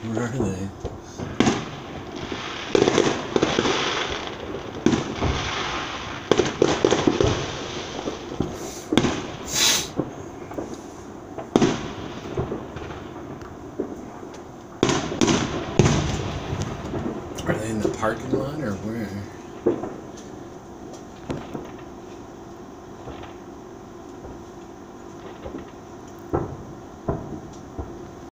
Where are they? Are they in the parking lot or where?